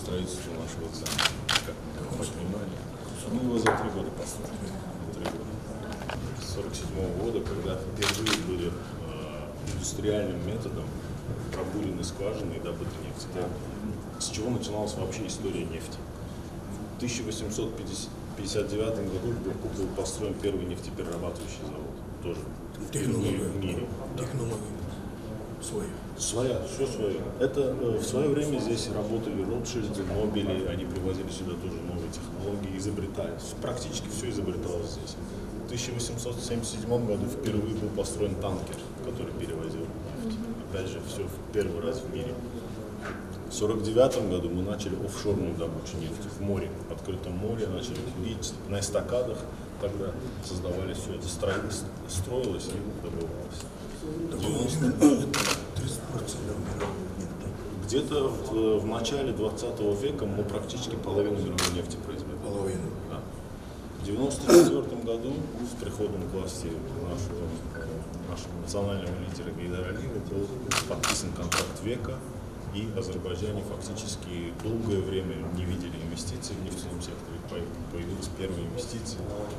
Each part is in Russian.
строительству нашего центра, как мы понимали. Мы его за три года построили. Три года. С 47 года, когда впервые были э, индустриальным методом пробурены скважины и добыты нефти. Да? С чего начиналась вообще история нефти? В 1859 году в Баку был построен первый нефтеперерабатывающий завод. Тоже Технология. в мире. Технология своя. Своя, все свое. Это э, в свое время здесь работали Ротшильды, Нобели, они привозили сюда тоже новые технологии, изобретали. Практически все изобреталось здесь. В 1877 году впервые был построен танкер, который перевозил нефть. Опять же, все в первый раз в мире. В 1949 году мы начали офшорную добычу нефти в море, в открытом море, начали курить на эстакадах. Тогда создавали все это, строилось, строилось и добывалось. Так у нас это 30% мировой нет, да? Где-то в, в начале 20 века мы практически половину мировой нефти произвели. Половину. Да. В 1994 году с приходом к власти нашего, нашего национального лидера Гайдара Алиева был подписан контракт века, и Азербайджане фактически долгое время не видели инвестиций в нефтяном секторе. Появились первые инвестиции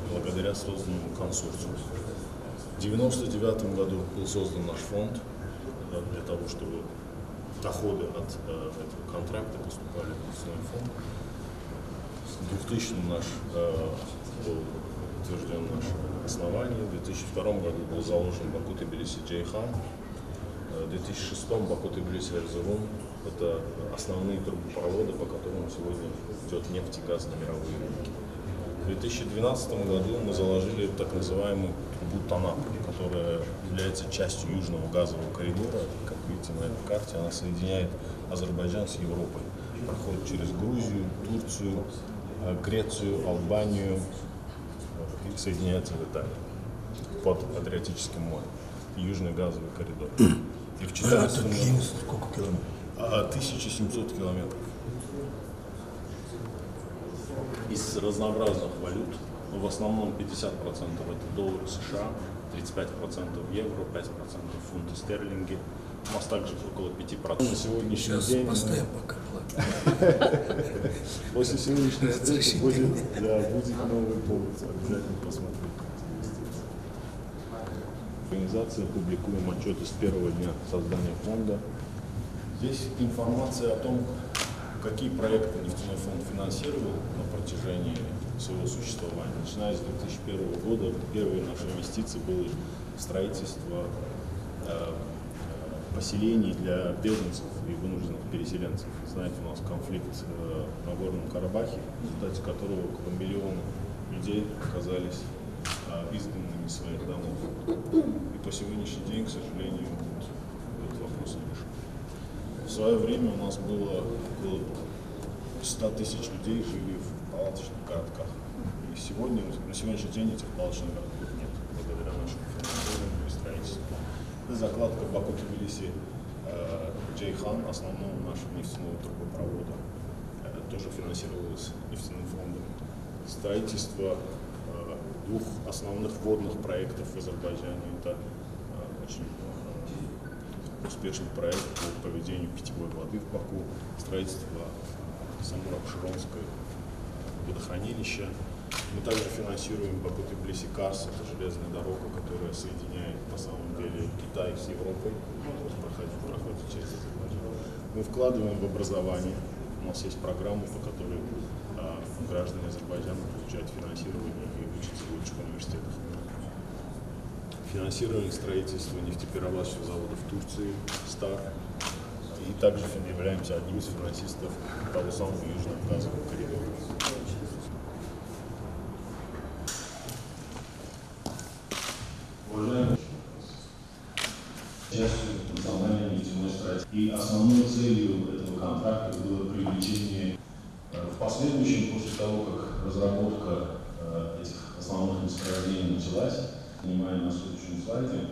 благодаря созданному консорциуму. В 1999 году был создан наш фонд да, для того, чтобы доходы от э, этого контракта поступали в нефтяной фонд. В 2000 наш э, был утвержден наше основание. В 2002 году был заложен Баку Тбилиси Джейхан. Э, В 2006 Баку Тбилиси Эрзерун. Это основные трубопроводы, по которым сегодня идет нефть и газ на мировые рынки. В 2012 году мы заложили так называемую трубу Танап, которая является частью южного газового коридора. Как видите на этой карте, она соединяет Азербайджан с Европой. Проходит через Грузию, Турцию, э, Грецию, Албанию и соединяется в Италии под Адриатическим морем. Южный газовый коридор. И в А 14 это году длинность сколько километров? а, 1700 километров. Из разнообразных валют, в основном 50% это доллары США, 35% евро, 5% фунты стерлинги. У нас также около 5%. На сегодняшний Сейчас день, поставим пока после сегодняшней встречи будет, да, будет новый повод обязательно посмотреть. Организация публикуем отчеты с первого дня создания фонда. Здесь информация о том, какие проекты нефтяной фонд финансировал на протяжении своего существования. Начиная с 2001 года первые наши инвестиции были в строительство э, поселений для беженцев и вынужденных переселенцев. Знаете, у нас конфликт э, на Горном Карабахе, в результате которого около миллиона людей оказались э, изгнанными из своих домов. И по сегодняшний день, к сожалению, этот вопрос не решен. Свое время у нас было около 100 тысяч людей жили в палаточных городках. И сегодня, на сегодняшний день этих палаточных городков нет, благодаря нашему финансированию и строительству. Это закладка Баку Тбилиси э, Джейхан, основного нашего нефтяного трубопровода, э, тоже финансировалось нефтяным фондом. Строительство э, двух основных водных проектов в Азербайджане. Это очень успешный проект по поведению питьевой воды в Баку, строительство Самураб-Широнское водохранилища. Мы также финансируем Баку Тбилиси Карс, это железная дорога, которая соединяет на самом деле Китай с Европой, проходит, проходит через Азербайджан. Мы вкладываем в образование. У нас есть программы, по которой а, граждане Азербайджана получают финансирование и учатся в лучших университетах. Финансировали строительство нефтеперерабатывающего завода в Турции, СТАР. И также являемся одним из финансистов того самого Южного газового коридора. Уважаемые национальной нефтяной стратегии. И основной целью этого контракта было привлечение э, в последующем, после того, как разработка э, этих основных месторождений началась, понимаем на следующем слайде,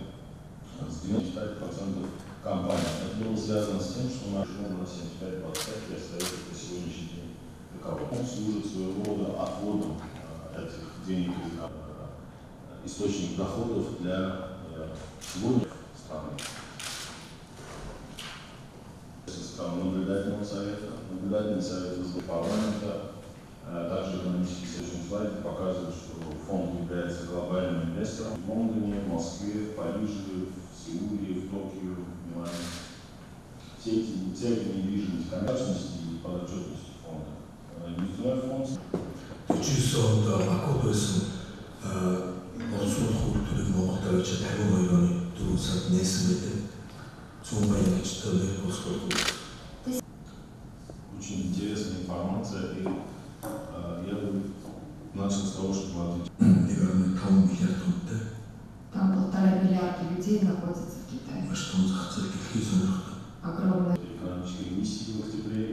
с 95% компаний. Это было связано с тем, что наш на 75-25 и остается по сегодняшний день таковым. Он служит своего рода отводом э, этих денег из э, источник доходов для э, сегодня страны. Со стороны наблюдательного совета, законодательный совет СБ парламента. Также экономический союз слайд показывает, что Фонд является глобальным инвестором в Лондоне, в Москве, в Париже, в Сеуле, в Токио, в Милане. Все эти цели недвижимости, конечности и подотчетности фонда. Э, нефтяной фонд. Чисто акопесу Монсур хуртулик моқтарача тәғу майланы тұрынсат несімеді. Сумайын читали Москву. Очень интересная информация, и э, я бы начал с того, что платить. Наверное, кого миллиард? Там полтора миллиарда людей находятся в Китае. А что он захотел? Какие Огромные. Экономические миссии в октябре